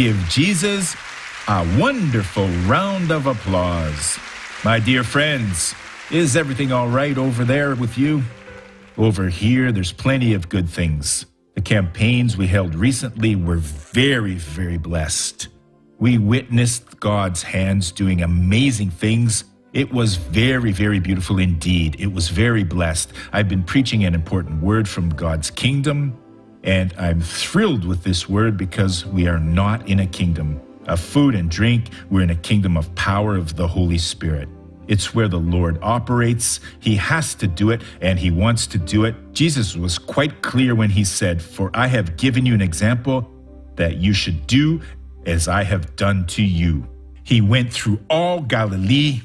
Give Jesus a wonderful round of applause. My dear friends, is everything all right over there with you? Over here, there's plenty of good things. The campaigns we held recently were very, very blessed. We witnessed God's hands doing amazing things. It was very, very beautiful indeed. It was very blessed. I've been preaching an important word from God's kingdom, and I'm thrilled with this word because we are not in a kingdom of food and drink. We're in a kingdom of power of the Holy Spirit. It's where the Lord operates. He has to do it and he wants to do it. Jesus was quite clear when he said, For I have given you an example that you should do as I have done to you. He went through all Galilee,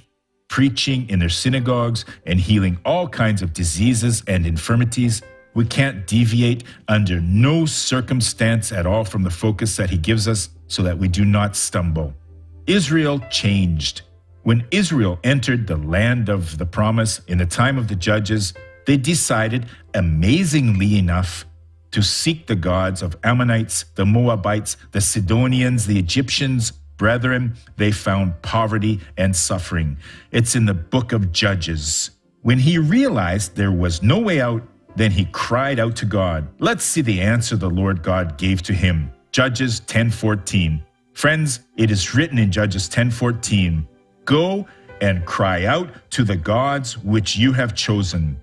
preaching in their synagogues and healing all kinds of diseases and infirmities. We can't deviate under no circumstance at all from the focus that he gives us so that we do not stumble. Israel changed. When Israel entered the land of the promise in the time of the judges, they decided, amazingly enough, to seek the gods of Ammonites, the Moabites, the Sidonians, the Egyptians, brethren. They found poverty and suffering. It's in the book of Judges. When he realized there was no way out, then he cried out to God. Let's see the answer the Lord God gave to him. Judges 10:14. Friends, it is written in Judges 10:14, Go and cry out to the gods which you have chosen.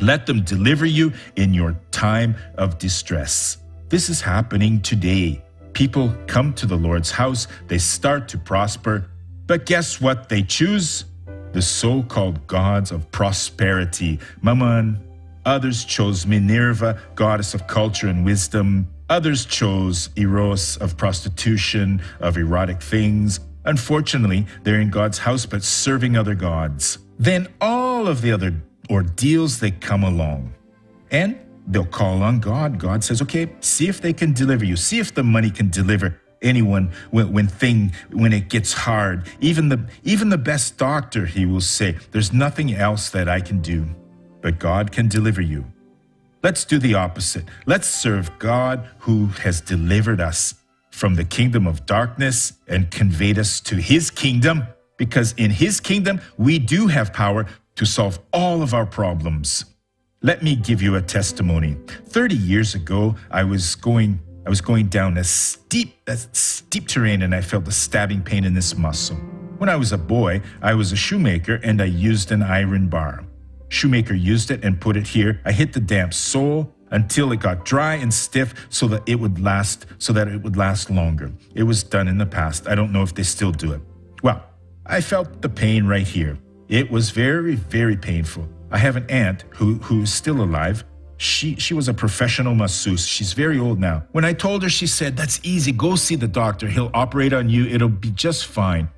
Let them deliver you in your time of distress. This is happening today. People come to the Lord's house, they start to prosper, but guess what they choose? The so called gods of prosperity, Mammon. Others chose Minerva, goddess of culture and wisdom. Others chose Eros of prostitution, of erotic things. Unfortunately, they're in God's house but serving other gods. Then all of the other ordeals they come along. And they'll call on God. God says, okay, see if they can deliver you. See if the money can deliver anyone when, when thing when it gets hard. Even the even the best doctor, he will say, there's nothing else that I can do. But God can deliver you. Let's do the opposite. Let's serve God who has delivered us from the kingdom of darkness and conveyed us to his kingdom, because in his kingdom we do have power to solve all of our problems. Let me give you a testimony. 30 years ago, I was going I was going down a steep a steep terrain and I felt a stabbing pain in this muscle. When I was a boy, I was a shoemaker and I used an iron bar. Shoemaker used it and put it here. I hit the damp sole until it got dry and stiff so that it would last so that it would last longer. It was done in the past. I don't know if they still do it. Well, I felt the pain right here. It was very very painful. I have an aunt who who's still alive. She she was a professional masseuse. She's very old now. When I told her she said, "That's easy. Go see the doctor. He'll operate on you. It'll be just fine."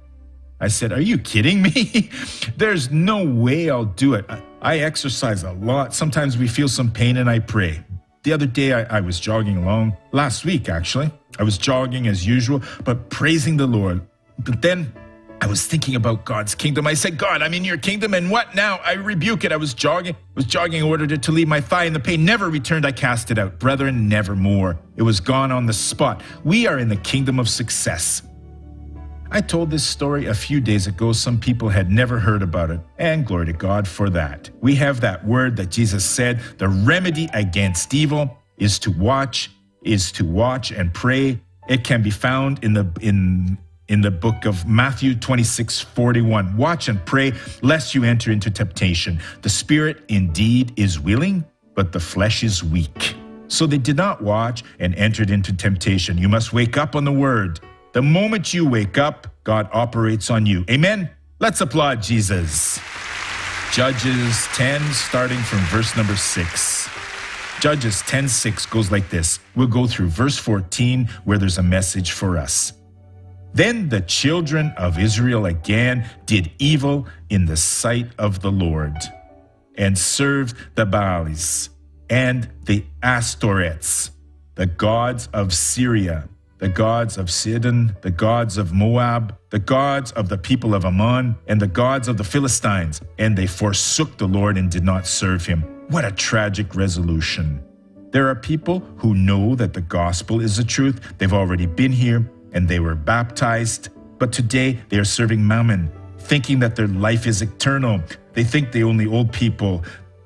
I said, Are you kidding me? There's no way I'll do it. I exercise a lot. Sometimes we feel some pain and I pray. The other day I, I, was jogging along, last week actually. I was jogging as usual, but praising the Lord. But then I was thinking about God's kingdom. I said, God, I'm in your kingdom, and what now? I rebuke it. I was jogging, was jogging, ordered it to leave my thigh, and the pain never returned. I cast it out. Brethren, nevermore. It was gone on the spot. We are in the kingdom of success. I told this story a few days ago. Some people had never heard about it, and glory to God for that. We have that word that Jesus said the remedy against evil is to watch, is to watch and pray. It can be found in the in in the book of Matthew 26, 41. Watch and pray, lest you enter into temptation. The spirit indeed is willing, but the flesh is weak. So they did not watch and entered into temptation. You must wake up on the word. The moment you wake up, God operates on you. Amen? Let's applaud Jesus. Judges 10, starting from verse number 6. Judges 10 6 goes like this. We'll go through verse 14, where there's a message for us. Then the children of Israel again did evil in the sight of the Lord and served the Baals and the Ashtoreths, the gods of Syria the gods of Sidon, the gods of Moab, the gods of the people of Ammon, and the gods of the Philistines, and they forsook the Lord and did not serve him. What a tragic resolution. There are people who know that the gospel is the truth. They've already been here and they were baptized, but today they are serving mammon, thinking that their life is eternal. They think the only old people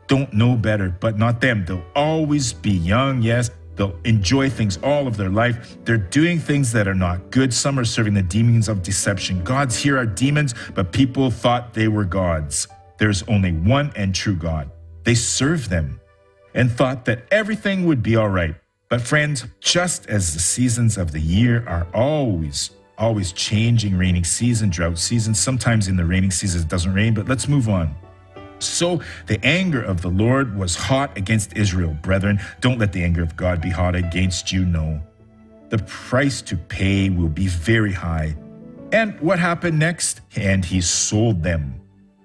don't know better, but not them. They'll always be young, yes. They'll enjoy things all of their life. They're doing things that are not good. Some are serving the demons of deception. Gods here are demons, but people thought they were gods. There's only one and true God. They serve them and thought that everything would be all right. But, friends, just as the seasons of the year are always, always changing raining season, drought season, sometimes in the raining season it doesn't rain, but let's move on. So the anger of the Lord was hot against Israel. Brethren, don't let the anger of God be hot against you. No. The price to pay will be very high. And what happened next? And he sold them.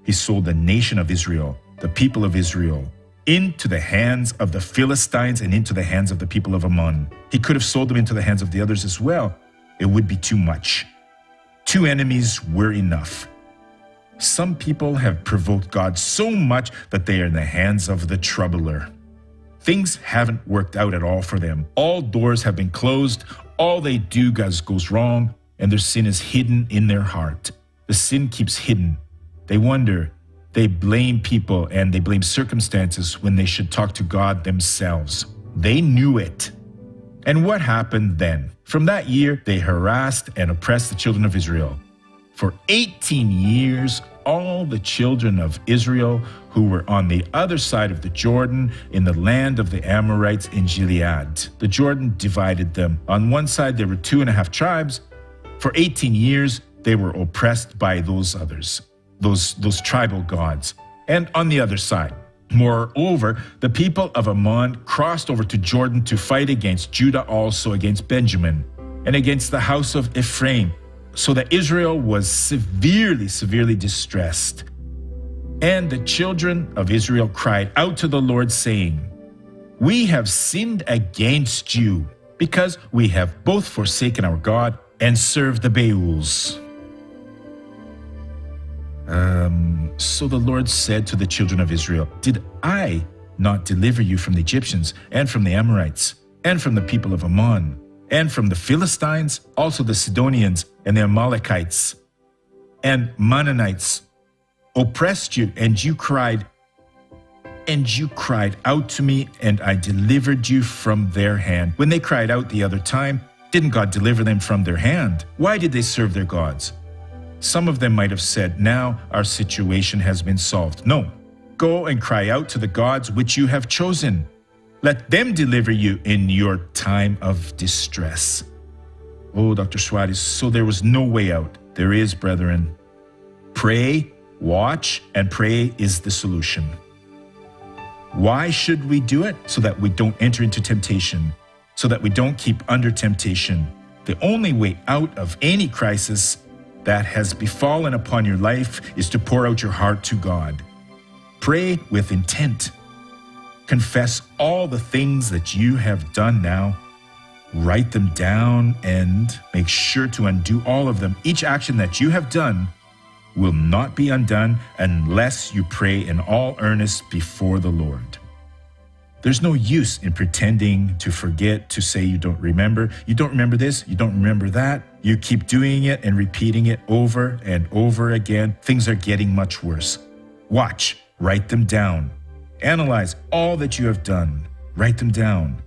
He sold the nation of Israel, the people of Israel, into the hands of the Philistines and into the hands of the people of Ammon. He could have sold them into the hands of the others as well. It would be too much. Two enemies were enough. Some people have provoked God so much that they are in the hands of the troubler. Things haven't worked out at all for them. All doors have been closed. All they do goes, wrong, and their sin is hidden in their heart. The sin keeps hidden. They wonder, they blame people and they blame circumstances when they should talk to God themselves. They knew it. And what happened then? From that year, they harassed and oppressed the children of Israel. For 18 years, all the children of Israel who were on the other side of the Jordan in the land of the Amorites in Gilead. The Jordan divided them. On one side, there were two and a half tribes. For 18 years, they were oppressed by those others, those, those tribal gods. And on the other side, Moreover, the people of Ammon crossed over to Jordan to fight against Judah, also against Benjamin, and against the house of Ephraim, so that Israel was severely, severely distressed. And the children of Israel cried out to the Lord, saying, We have sinned against you, because we have both forsaken our God and served the Baals. Um, so the Lord said to the children of Israel, Did I not deliver you from the Egyptians and from the Amorites and from the people of Ammon? And from the Philistines, also the Sidonians and the Amalekites and Maonites oppressed you, and you cried, and you cried out to me, and I delivered you from their hand. When they cried out the other time, didn't God deliver them from their hand? Why did they serve their gods? Some of them might have said, Now our situation has been solved. No, go and cry out to the gods which you have chosen. Let them deliver you in your time of distress. Oh, Dr. Soares, so there was no way out. There is, brethren. Pray, watch, and pray is the solution. Why should we do it? So that we don't enter into temptation, so that we don't keep under temptation. The only way out of any crisis that has befallen upon your life is to pour out your heart to God. Pray with intent Confess all the things that you have done now. Write them down and make sure to undo all of them. Each action that you have done will not be undone unless you pray in all earnest before the Lord. There's no use in pretending to forget, to say you don't remember. You don't remember this, you don't remember that. You keep doing it and repeating it over and over again. Things are getting much worse. Watch, write them down. Analyze all that you have done. Write them down.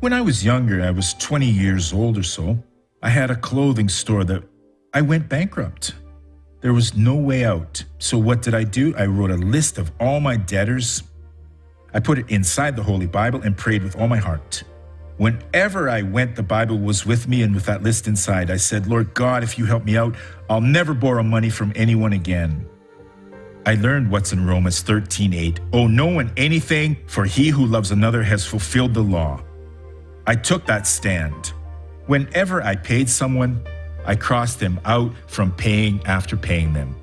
When I was younger, I was 20 years old or so, I had a clothing store that I went bankrupt. There was no way out. So what did I do? I wrote a list of all my debtors. I put it inside the Holy Bible and prayed with all my heart. Whenever I went, the Bible was with me and with that list inside. I said, Lord God, if you help me out, I'll never borrow money from anyone again. I learned what's in Romans 13:8. Owe no one anything, for he who loves another has fulfilled the law. I took that stand. Whenever I paid someone, I crossed them out from paying after paying them.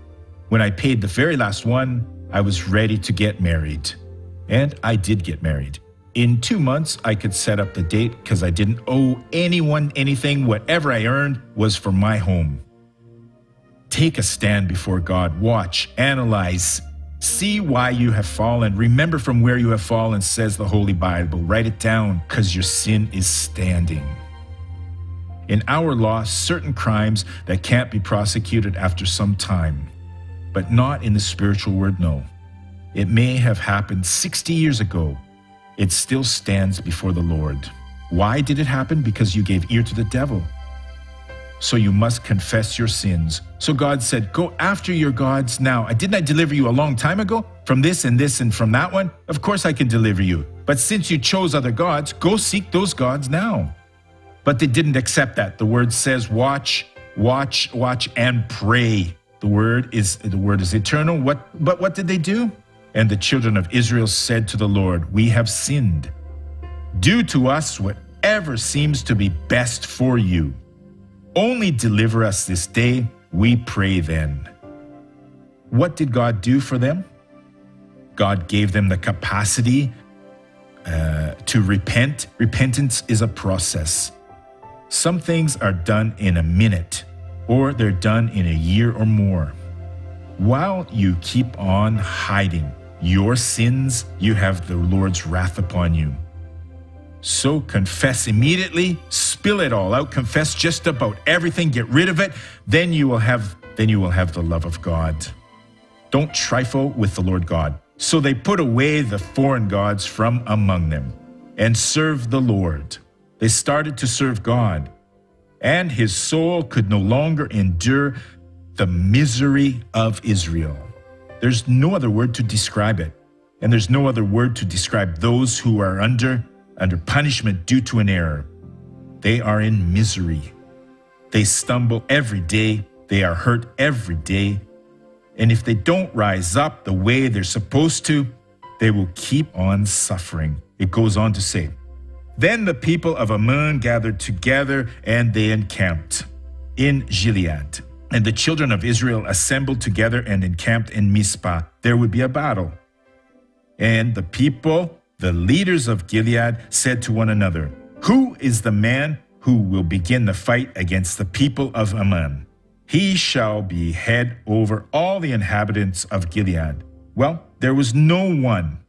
When I paid the very last one, I was ready to get married. And I did get married. In two months, I could set up the date because I didn't owe anyone anything. Whatever I earned was for my home. Take a stand before God, watch, analyze, See why you have fallen. Remember from where you have fallen, says the Holy Bible. Write it down because your sin is standing. In our law, certain crimes that can't be prosecuted after some time, but not in the spiritual world, no. It may have happened 60 years ago. It still stands before the Lord. Why did it happen? Because you gave ear to the devil. So you must confess your sins. So God said, Go after your gods now. I didn't I deliver you a long time ago? From this and this and from that one? Of course I can deliver you. But since you chose other gods, go seek those gods now. But they didn't accept that. The word says, Watch, watch, watch, and pray. The word is the word is eternal. What but what did they do? And the children of Israel said to the Lord, We have sinned. Do to us whatever seems to be best for you. Only deliver us this day, we pray then. What did God do for them? God gave them the capacity uh, to repent. Repentance is a process. Some things are done in a minute, or they're done in a year or more. While you keep on hiding your sins, you have the Lord's wrath upon you. So confess immediately, spill it all out, confess just about everything, get rid of it, then you will have then you will have the love of God. Don't trifle with the Lord God. So they put away the foreign gods from among them and served the Lord. They started to serve God, and his soul could no longer endure the misery of Israel. There's no other word to describe it. And there's no other word to describe those who are under under punishment due to an error. They are in misery. They stumble every day. They are hurt every day. And if they don't rise up the way they're supposed to, they will keep on suffering. It goes on to say, Then the people of Ammon gathered together and they encamped in Gilead. And the children of Israel assembled together and encamped in Mizpah. There would be a battle. And the people, the leaders of Gilead, said to one another, Who is the man who will begin the fight against the people of Ammon? He shall be head over all the inhabitants of Gilead. Well, there was no one.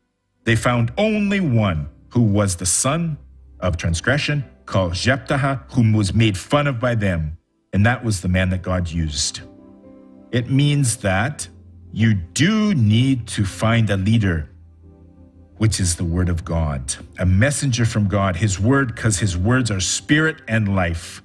They found only one who was the son of transgression, called Jephthah, whom was made fun of by them. And that was the man that God used. It means that you do need to find a leader, which is the word of God, a messenger from God, his word, because his words are spirit and life.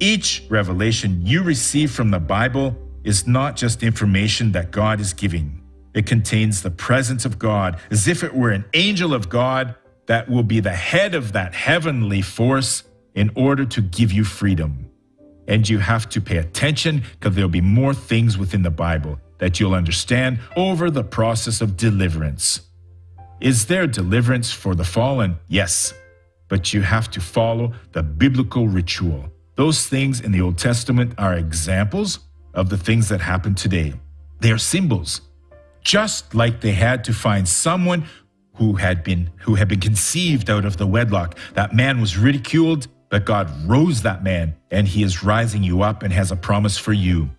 Each revelation you receive from the Bible is not just information that God is giving. It contains the presence of God as if it were an angel of God that will be the head of that heavenly force in order to give you freedom. And you have to pay attention because there'll be more things within the Bible that you'll understand over the process of deliverance. Is there deliverance for the fallen? Yes. But you have to follow the biblical ritual. Those things in the Old Testament are examples of the things that happen today. They are symbols. Just like they had to find someone who had been who had been conceived out of the wedlock. That man was ridiculed but God rose that man, and he is rising you up and has a promise for you.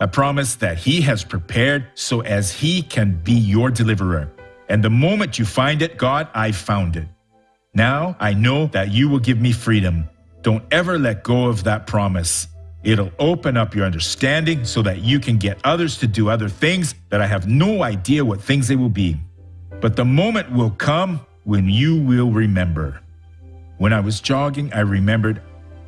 A promise that he has prepared so as he can be your deliverer. And the moment you find it, God, I found it. Now I know that you will give me freedom. Don't ever let go of that promise. It'll open up your understanding so that you can get others to do other things that I have no idea what things they will be. But the moment will come when you will remember. When I was jogging, I remembered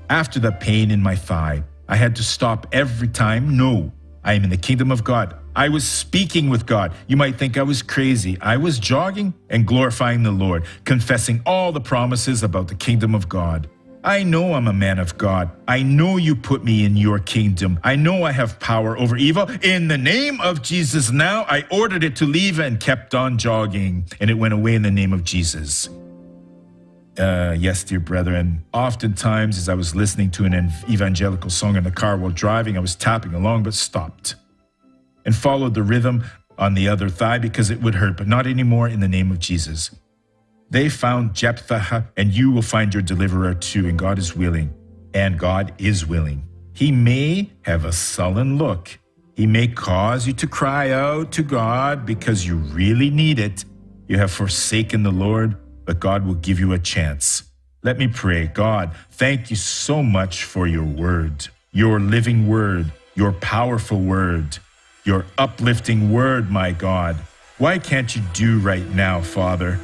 after the pain in my thigh, I had to stop every time. No, I am in the kingdom of God. I was speaking with God. You might think I was crazy. I was jogging and glorifying the Lord, confessing all the promises about the kingdom of God. I know I'm a man of God. I know you put me in your kingdom. I know I have power over evil. In the name of Jesus, now I ordered it to leave and kept on jogging, and it went away in the name of Jesus. Uh, yes, dear brethren. Oftentimes, as I was listening to an evangelical song in the car while driving, I was tapping along but stopped and followed the rhythm on the other thigh because it would hurt, but not anymore in the name of Jesus. They found Jephthah, and you will find your deliverer too, and God is willing. And God is willing. He may have a sullen look. He may cause you to cry out to God because you really need it. You have forsaken the Lord, but God will give you a chance. Let me pray. God, thank you so much for your word, your living word, your powerful word, your uplifting word, my God. Why can't you do right now, Father?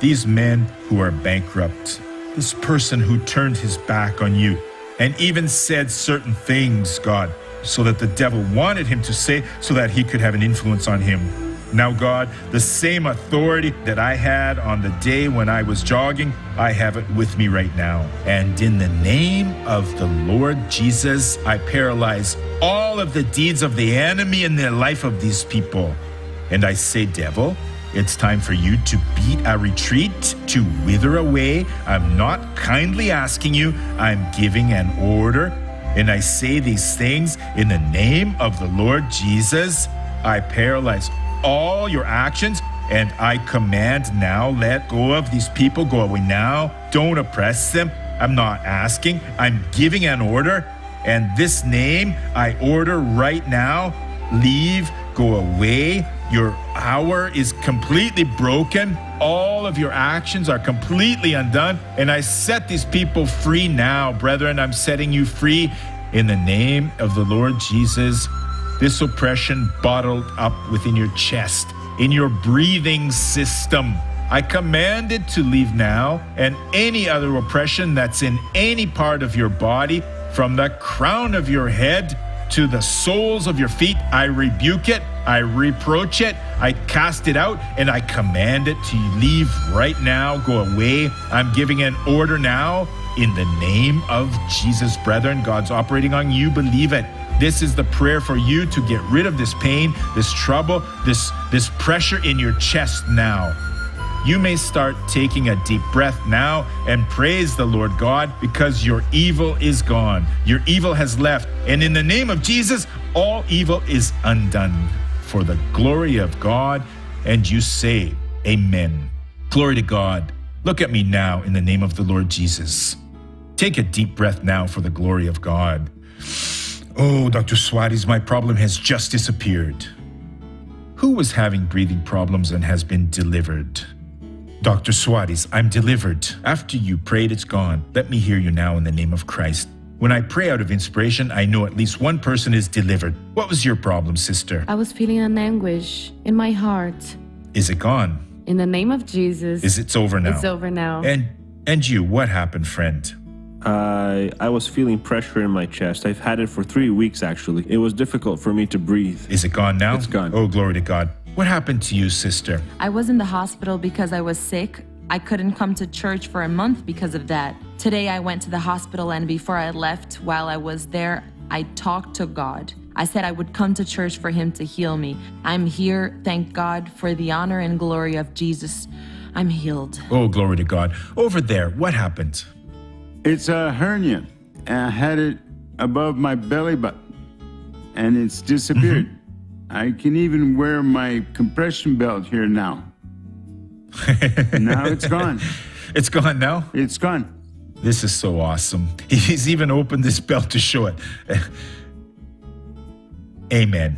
These men who are bankrupt, this person who turned his back on you and even said certain things, God, so that the devil wanted him to say so that he could have an influence on him. Now, God, the same authority that I had on the day when I was jogging, I have it with me right now. And in the name of the Lord Jesus, I paralyze all of the deeds of the enemy in the life of these people. And I say, devil, it's time for you to beat a retreat, to wither away. I'm not kindly asking you, I'm giving an order. And I say these things in the name of the Lord Jesus. I paralyze all your actions and I command now, let go of these people, go away now. Don't oppress them. I'm not asking, I'm giving an order. And this name I order right now leave, go away. Your hour is completely broken. All of your actions are completely undone. And I set these people free now, brethren. I'm setting you free in the name of the Lord Jesus. This oppression bottled up within your chest, in your breathing system. I command it to leave now, and any other oppression that's in any part of your body, from the crown of your head to the soles of your feet, I rebuke it, I reproach it, I cast it out, and I command it to leave right now, go away. I'm giving an order now in the name of Jesus, brethren. God's operating on you, believe it. This is the prayer for you to get rid of this pain, this trouble, this, this pressure in your chest now. You may start taking a deep breath now and praise the Lord God because your evil is gone. Your evil has left. And in the name of Jesus, all evil is undone for the glory of God. And you say, Amen. Glory to God. Look at me now in the name of the Lord Jesus. Take a deep breath now for the glory of God. Oh, Dr. Soares, my problem has just disappeared. Who was having breathing problems and has been delivered? Dr. Soares, I'm delivered. After you prayed, it's gone. Let me hear you now in the name of Christ. When I pray out of inspiration, I know at least one person is delivered. What was your problem, sister? I was feeling an anguish in my heart. Is it gone? In the name of Jesus. Is it's over now? It's over now. And and you, what happened, friend? I I was feeling pressure in my chest. I've had it for three weeks actually. It was difficult for me to breathe. Is it gone now? It's gone. Oh, glory to God. What happened to you, sister? I was in the hospital because I was sick. I couldn't come to church for a month because of that. Today I went to the hospital and before I left, while I was there, I talked to God. I said I would come to church for Him to heal me. I'm here, thank God, for the honor and glory of Jesus. I'm healed. Oh, glory to God. Over there, what happened? It's a hernia. I had it above my belly button, and it's disappeared. Mm-hmm. I can even wear my compression belt here now. now it's gone. It's gone now? It's gone. This is so awesome. He's even opened this belt to show it. Amen.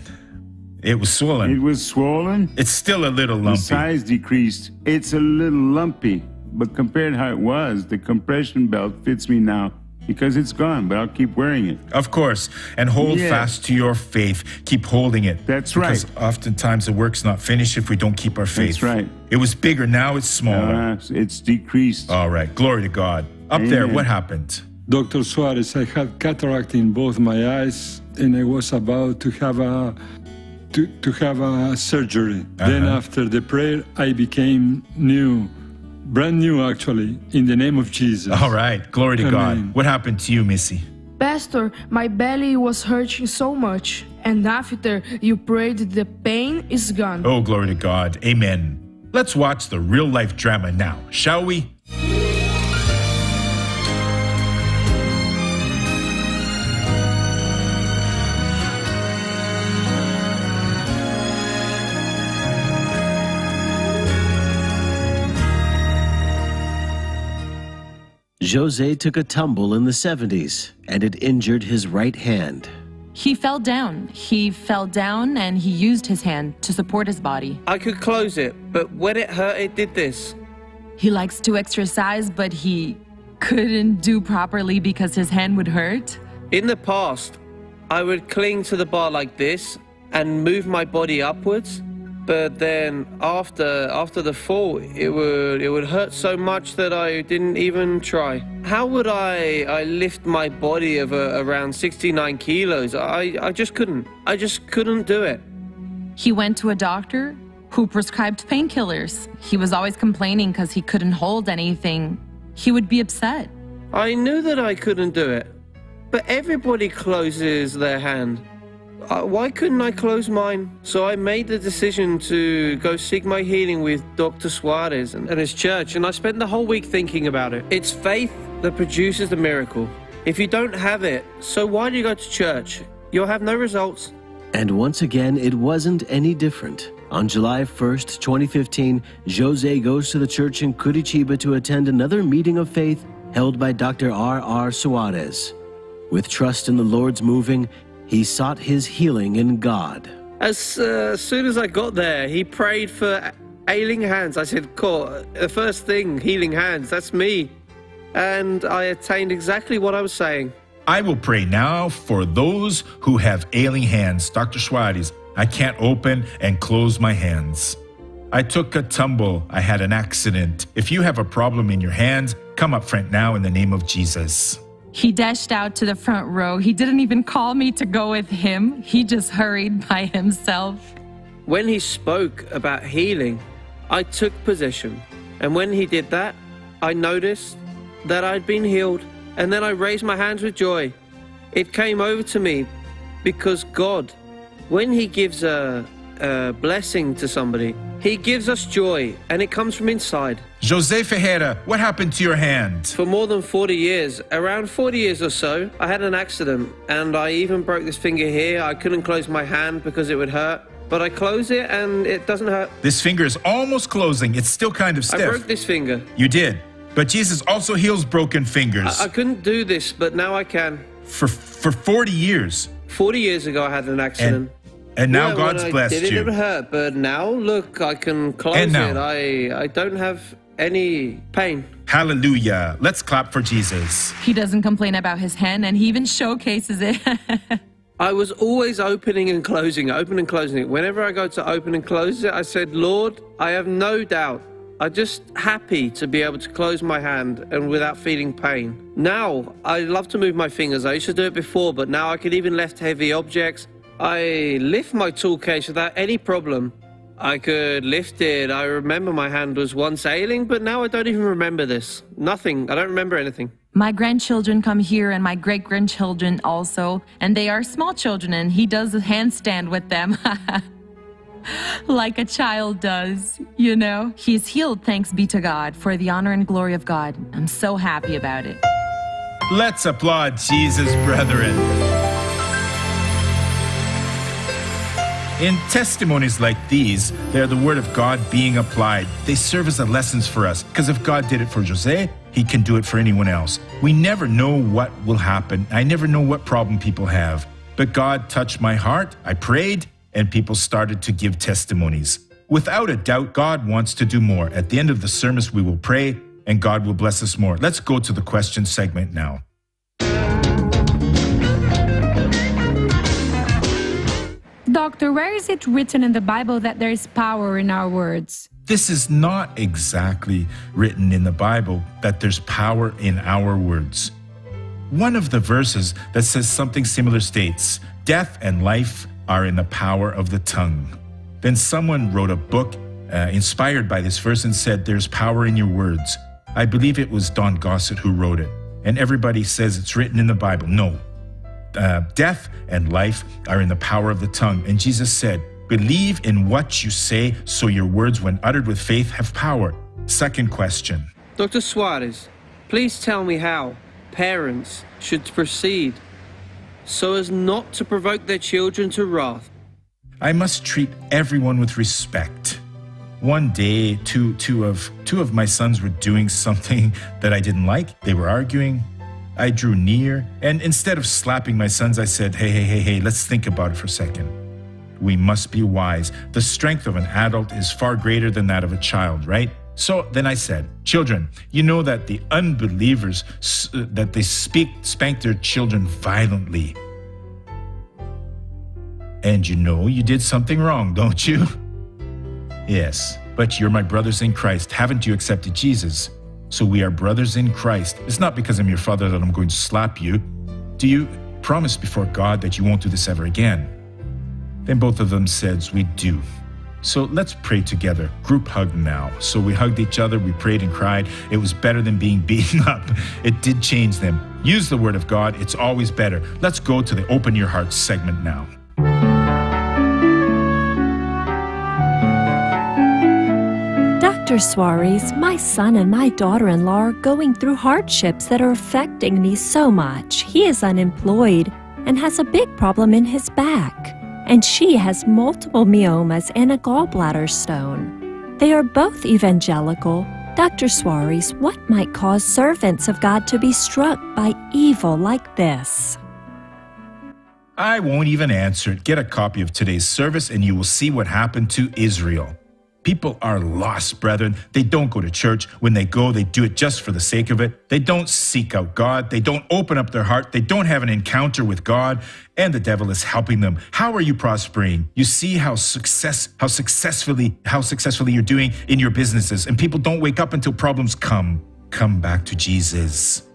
It was swollen. It was swollen. It's still a little lumpy. The size decreased. It's a little lumpy, but compared to how it was, the compression belt fits me now because it's gone, but I'll keep wearing it. Of course. And hold Yeah. fast to your faith. Keep holding it. That's Because right. Because oftentimes the work's not finished if we don't keep our faith. That's right. It was bigger, now it's smaller. Uh, it's decreased. All right. Glory to God. Up there, what happened? Dr. Soares, I had cataract in both my eyes, and I was about to have a to, to have a surgery. Then Uh-huh. after the prayer, I became new, brand new actually, in the name of Jesus. All right. Glory to God. What happened to you, Missy? Pastor, my belly was hurting so much, and after you prayed, the pain is gone. Oh, glory to God. Amen. Let's watch the real life drama now, shall we? Jose took a tumble in the 70s and it injured his right hand. He fell down. He fell down and he used his hand to support his body. I could close it, but when it hurt, it did this. He likes to exercise, but he couldn't do properly because his hand would hurt. In the past, I would cling to the bar like this and move my body upwards. But then after after the fall, it would it would hurt so much that I didn't even try. How would I I lift my body of uh, around 69 kilos? I I just couldn't. I just couldn't do it. He went to a doctor who prescribed painkillers. He was always complaining because he couldn't hold anything. He would be upset. I knew that I couldn't do it, but everybody closes their hand. Uh, why couldn't I close mine? So I made the decision to go seek my healing with Dr. Soares and, and his church, and I spent the whole week thinking about it. It's faith that produces the miracle. If you don't have it, so why do you go to church? You'll have no results. And once again, it wasn't any different. On July 1st, 2015, Jose goes to the church in Curitiba to attend another meeting of faith held by Dr. R. R. Soares. With trust in the Lord's moving, he sought his healing in God. As, uh, soon as I got there, he prayed for ailing hands. I said, Cool, the first thing, healing hands, that's me. And I attained exactly what I was saying. I will pray now for those who have ailing hands. Dr. Soares, I can't open and close my hands. I took a tumble. I had an accident. If you have a problem in your hands, come up front now in the name of Jesus. He dashed out to the front row. He didn't even call me to go with him. He just hurried by himself. When he spoke about healing, I took position. And when he did that, I noticed that I'd been healed. And then I raised my hands with joy. It came over to me because God, when He gives a, a blessing to somebody, He gives us joy and it comes from inside. Jose Ferreira, what happened to your hand? For more than 40 years, around 40 years or so, I had an accident and I even broke this finger here. I couldn't close my hand because it would hurt. But I close it and it doesn't hurt. This finger is almost closing. It's still kind of stiff. I broke this finger. You did. But Jesus also heals broken fingers. I, I couldn't do this, but now I can. for for 40 years. 40 years ago, I had an accident. And now Yeah, God's when I blessed did it, you. it hurt, but now look, I can close And now? it. I I don't have any pain. Hallelujah. Let's clap for Jesus. He doesn't complain about his hand and he even showcases it. I was always opening and closing it, opening and closing it. Whenever I go to open and close it, I said, Lord, I have no doubt. I'm just happy to be able to close my hand and without feeling pain. Now, I love to move my fingers. I used to do it before, but now I can even lift heavy objects. I lift my tool case without any problem. I could lift it. I remember my hand was once ailing, but now I don't even remember this. Nothing. I don't remember anything. my grandchildren come here and my great grandchildren also, and they are small children, and he does a handstand with them. like a child does, you know? He's healed, thanks be to God, for the honor and glory of God. I'm so happy about it. Let's applaud Jesus, brethren. In testimonies like these, they're the word of God being applied. They serve as a lessons for us. Because if God did it for Jose, he can do it for anyone else. We never know what will happen. I never know what problem people have. But God touched my heart. I prayed, and people started to give testimonies. Without a doubt, God wants to do more. At the end of the service, we will pray, and God will bless us more. Let's go to the question segment now. Doctor, where is it written in the Bible that there is power in our words? This is not exactly written in the Bible that there's power in our words. One of the verses that says something similar states, Death and life are in the power of the tongue. Then someone wrote a book uh, inspired by this verse and said, There's power in your words. I believe it was Don Gossett who wrote it. And everybody says it's written in the Bible. No. Uh, death and life are in the power of the tongue. And Jesus said, Believe in what you say, so your words, when uttered with faith, have power. Second question. Dr. Soares, please tell me how parents should proceed so as not to provoke their children to wrath. I must treat everyone with respect. One day, two, two, of, two of my sons were doing something that I didn't like. They were arguing. I drew near, and instead of slapping my sons, I said, Hey, hey, hey, hey, let's think about it for a second. We must be wise. The strength of an adult is far greater than that of a child, right? So then I said, Children, you know that the unbelievers, that they speak, spank their children violently. And you know you did something wrong, don't you? Yes, but you're my brothers in Christ. Haven't you accepted Jesus? So we are brothers in Christ. It's not because I'm your father that I'm going to slap you. Do you promise before God that you won't do this ever again? Then both of them said, We do. So let's pray together. Group hug now. So we hugged each other, we prayed and cried. It was better than being beaten up. It did change them. Use the word of God, it's always better. Let's go to the Open Your Heart segment now. Dr. Soares, my son and my daughter in law are going through hardships that are affecting me so much. He is unemployed and has a big problem in his back, and she has multiple myomas and a gallbladder stone. They are both evangelical. Dr. Soares, what might cause servants of God to be struck by evil like this? I won't even answer it. Get a copy of today's service and you will see what happened to Israel. People are lost, brethren. They don't go to church. When they go, they do it just for the sake of it. They don't seek out God. They don't open up their heart. They don't have an encounter with God, and the devil is helping them. How are you prospering? You see how success how successfully how successfully you're doing in your businesses, and people don't wake up until problems come. Come back to Jesus,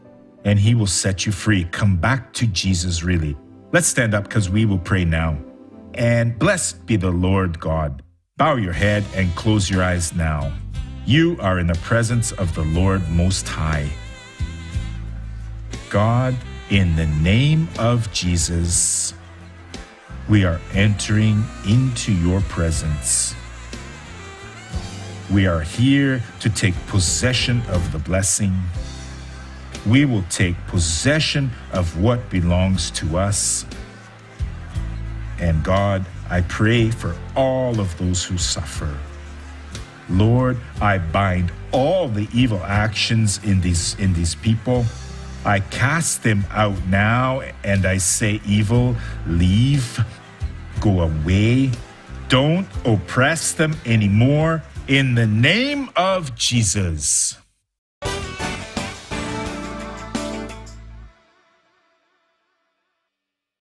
and he will set you free. Come back to Jesus really. Let's stand up because we will pray now. And blessed be the Lord God Bow your head and close your eyes now. You are in the presence of the Lord Most High. God, in the name of Jesus, we are entering into your presence. We are here to take possession of the blessing. We will take possession of what belongs to us. And God, I pray for all of those who suffer. Lord, I bind all the evil actions in these in these people. I cast them out now and I say evil, leave, go away. Don't oppress them anymore in the name of Jesus.